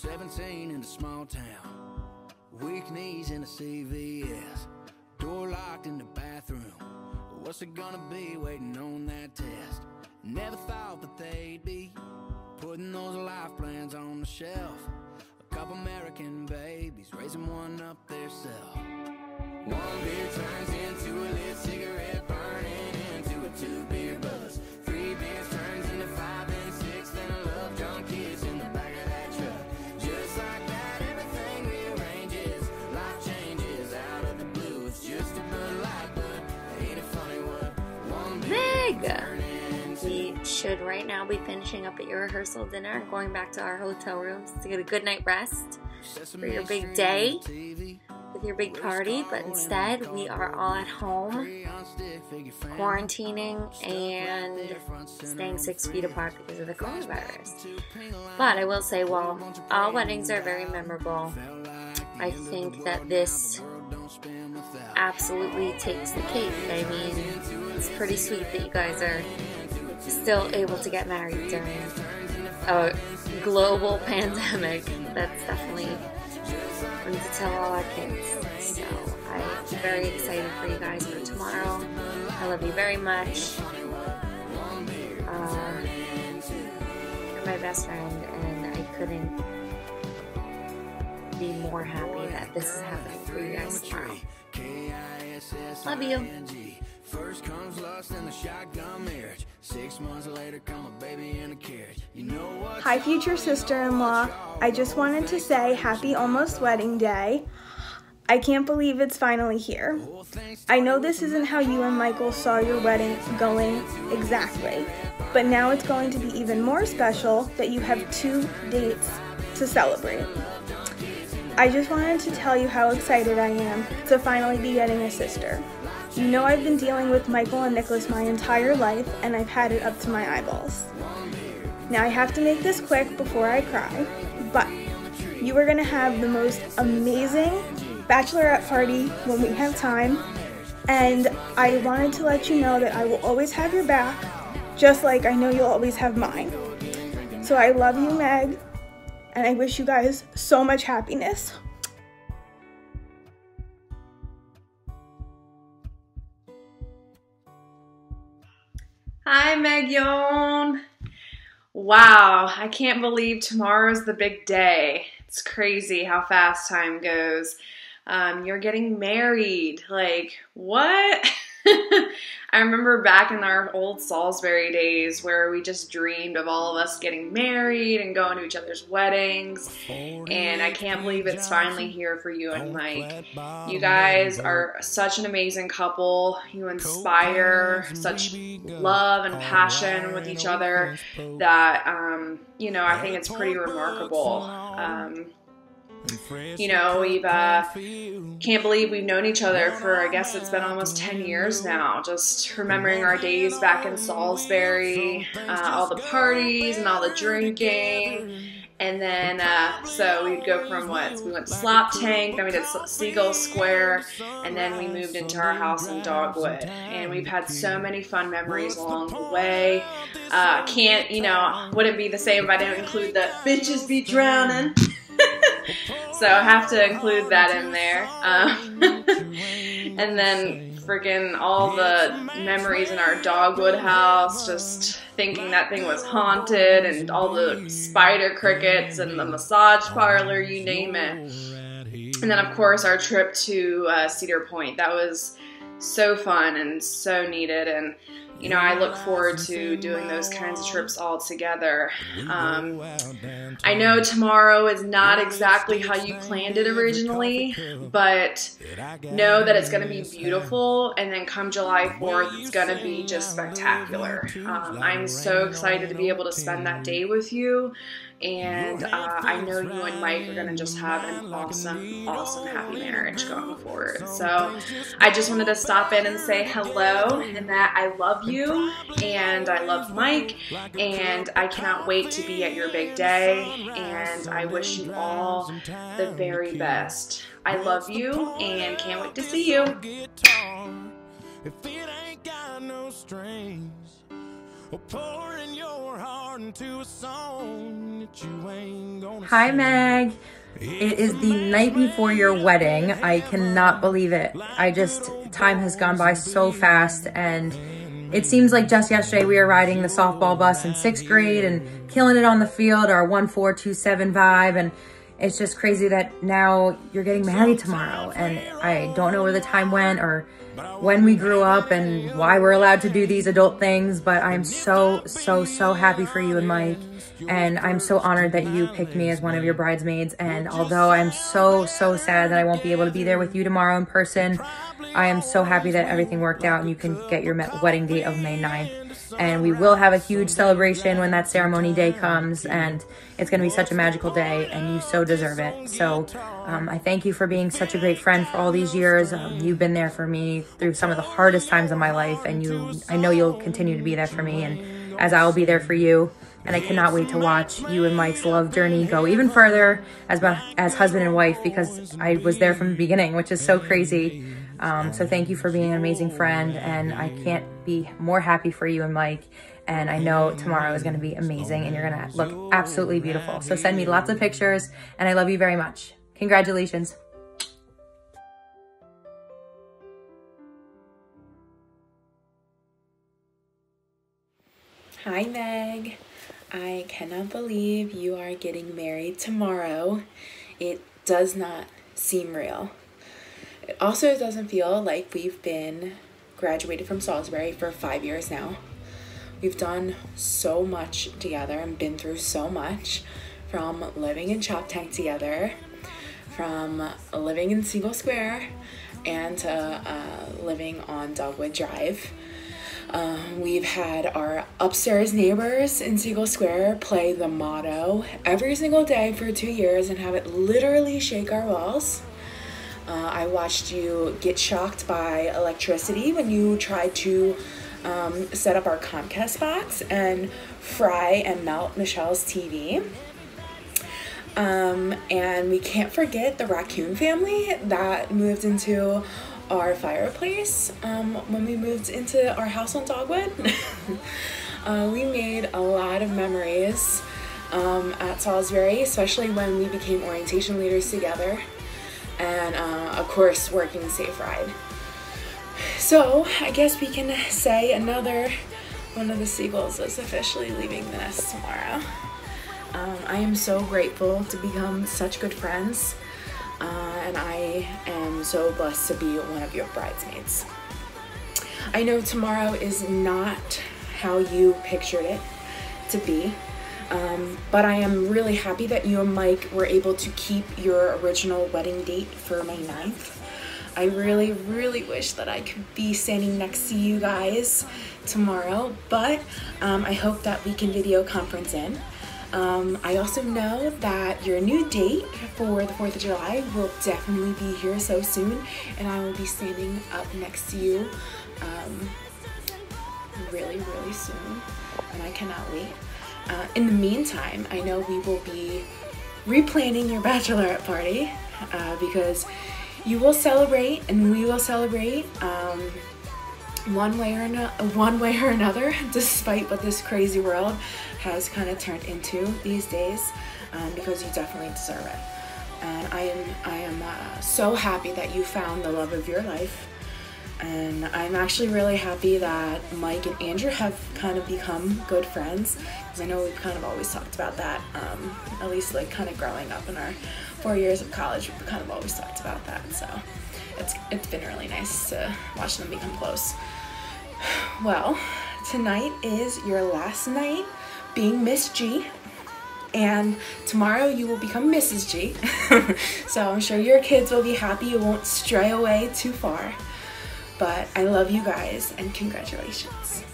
17 in a small town. Weak knees in a CVS. Door locked in the bathroom. What's it gonna be waiting on that test? Never thought that they'd be putting those life plans on the shelf. A couple American babies raising one up theirself. One beer turns into a lit cigarette, burning into a two beer should. Right now be finishing up at your rehearsal dinner and going back to our hotel rooms to get a good night rest For your big day. with your big party, but instead we are all at home quarantining and staying six feet apart because of the coronavirus. But I will say, while all weddings are very memorable, I think that this absolutely takes the cake. I mean, it's pretty sweet that you guys are still able to get married during a global pandemic. That's definitely going to tell all our kids. So I'm very excited for you guys for tomorrow. I love you very much. Uh, you're my best friend, and I couldn't be more happy that this is happening for you guys tomorrow. Love you. First comes lust and the shotgun marriage. Six months later, come a baby in a carriage. You know what? Hi, future sister in law. I just wanted to say happy almost wedding day. I can't believe it's finally here. I know this isn't how you and Michael saw your wedding going exactly, but now it's going to be even more special that you have two dates to celebrate. I just wanted to tell you how excited I am to finally be getting a sister. You know I've been dealing with Michael and Nicholas my entire life, and I've had it up to my eyeballs. Now I have to make this quick before I cry, but you are gonna have the most amazing bachelorette party when we have time, and I wanted to let you know that I will always have your back, just like I know you'll always have mine. So I love you, Meg, and I wish you guys so much happiness. Hi, Megan. Wow, I can't believe tomorrow's the big day. It's crazy how fast time goes. Um, you're getting married. Like, what? I remember back in our old Salisbury days where we just dreamed of all of us getting married and going to each other's weddings. And I can't believe it's finally here for you and Mike. You guys are such an amazing couple. You inspire such love and passion with each other that, um, you know, I think it's pretty remarkable. Um, you know, we've uh, can't believe we've known each other for I guess it's been almost 10 years now. Just remembering our days back in Salisbury, uh, all the parties and all the drinking. And then, uh, so we'd go from what? We went to Choptank, then we did Seagull Square, and then we moved into our house in Dogwood. And we've had so many fun memories along the way. Uh, can't, you know, wouldn't be the same if I didn't include the bitches be drowning. so I have to include that in there. Um, and then freaking all the memories in our dogwood house, just thinking that thing was haunted, and all the spider crickets and the massage parlor, you name it. And then, of course, our trip to uh, Cedar Point. That was so fun and so needed. And you know, I look forward to doing those kinds of trips all together. Um, I know tomorrow is not exactly how you planned it originally, but know that it's going to be beautiful. And then come July 4th, it's going to be just spectacular. Um, I'm so excited to be able to spend that day with you. And uh, I know you and Mike are going to just have an awesome, awesome, happy marriage going forward. So I just wanted to stop in and say hello and that I love you and I love Mike and I cannot wait to be at your big day. And I wish you all the very best. I love you and can't wait to see you. If it ain't got no strings, pouring your heart into a song that you ain't gonna Hi, Meg. It is the night before your wedding. I cannot believe it. I just, time has gone by so fast and it seems like just yesterday we were riding the softball bus in sixth grade and killing it on the field, our 1427 vibe. And it's just crazy that now you're getting married tomorrow. And I don't know where the time went or when we grew up and why we're allowed to do these adult things, but I'm so, so, so happy for you and Mike. And I'm so honored that you picked me as one of your bridesmaids. And although I'm so, so sad that I won't be able to be there with you tomorrow in person, I am so happy that everything worked out and you can get your wedding date of May 9th and we will have a huge celebration when that ceremony day comes and it's going to be such a magical day and you so deserve it. So um, i thank you for being such a great friend for all these years. Um, you've been there for me through some of the hardest times of my life and you i know you'll continue to be there for me and as i'll be there for you and I cannot wait to watch you and Mike's love journey go even further as as husband and wife because I was there from the beginning, which is so crazy. Um, so thank you for being an amazing friend, and I can't be more happy for you and Mike. And I know tomorrow is going to be amazing, and you're going to look absolutely beautiful. So send me lots of pictures, and I love you very much. Congratulations. Hi, Meg. I cannot believe you are getting married tomorrow. It does not seem real. It also doesn't feel like we've been graduated from Salisbury for five years now. We've done so much together and been through so much from living in Choptank together, from living in Seagull Square, and to uh, living on Dogwood Drive. Um, we've had our upstairs neighbors in Seagull Square play the motto every single day for two years and have it literally shake our walls. Uh, I watched you get shocked by electricity when you tried to um, set up our Comcast box and fry and melt Michelle's TV. Um, and we can't forget the raccoon family that moved into our fireplace um, when we moved into our house on Dogwood. uh, we made a lot of memories um, at Salisbury, especially when we became orientation leaders together, and uh, of course, working Safe Ride. So, I guess we can say another one of the seagulls is officially leaving the nest tomorrow. Um, I am so grateful to become such good friends uh, and I am so blessed to be one of your bridesmaids. I know tomorrow is not how you pictured it to be, um, but I am really happy that you and Mike were able to keep your original wedding date for May 9th. I really, really wish that I could be standing next to you guys tomorrow, but um, I hope that we can video conference in. Um, I also know that your new date for the 4th of July will definitely be here so soon, and I will be standing up next to you um, really, really soon, and I cannot wait. Uh, in the meantime, I know we will be replanning your bachelorette party uh, because you will celebrate and we will celebrate. Um, one way or no, one way or another, despite what this crazy world has kind of turned into these days, um, because you definitely deserve it. And I am I am uh, so happy that you found the love of your life, and I'm actually really happy that Mike and Andrew have kind of become good friends, because I know we've kind of always talked about that. Um, at least like kind of growing up in our four years of college, we've kind of always talked about that. So it's it's been really nice to watch them become close. Well, tonight is your last night being Miss G. And tomorrow you will become Mrs. G. so I'm sure your kids will be happy you won't stray away too far. But I love you guys and congratulations.